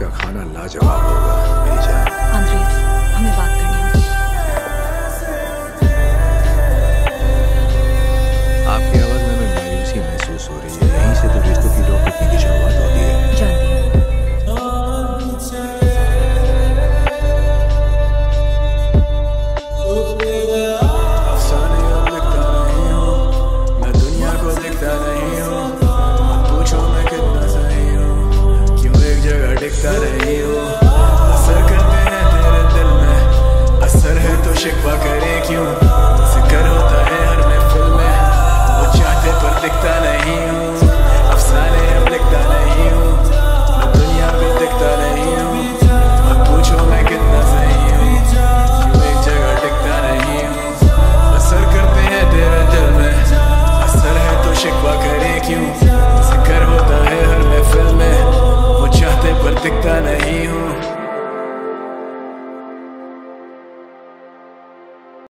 का खाना लाजवाब होगा। you.